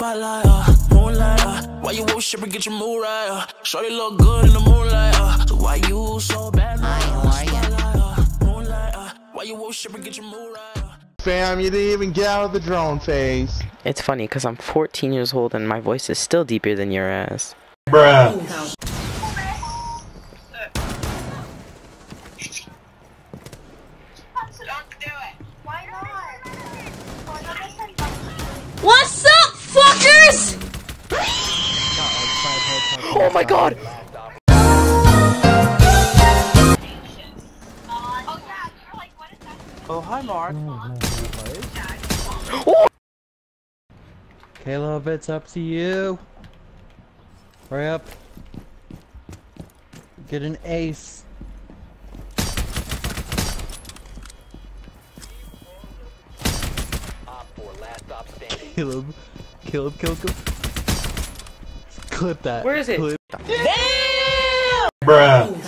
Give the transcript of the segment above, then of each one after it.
spotlight, uh, moonlight, uh, why you worship and get your mood right, uh, shorty look good in the moonlight, uh, so why you so bad, Hi, uh, how are ya? spotlight, uh, moonlight, uh, why you worship and get your mood right, uh. Fam, you didn't even get out of the drone phase. It's funny because I'm 14 years old and my voice is still deeper than your ass. Bruh. Oh my god! Oh, hi, Mark. Oh. Caleb, it's up to you. Hurry up. Get an ace. Caleb. Caleb, Caleb, Caleb. Clip that. Where is it? Clip. Bruh.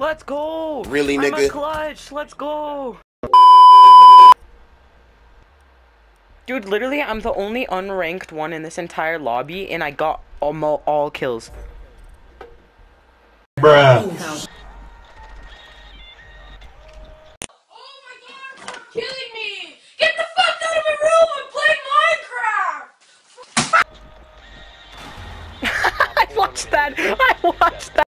Let's go! Really, I'm nigga? a clutch! Let's go! Dude, literally, I'm the only unranked one in this entire lobby and I got almost all kills. Bruh. Oh my god, they're killing me! Get the fuck out of my room! I'm Minecraft! I watched that! I watched that!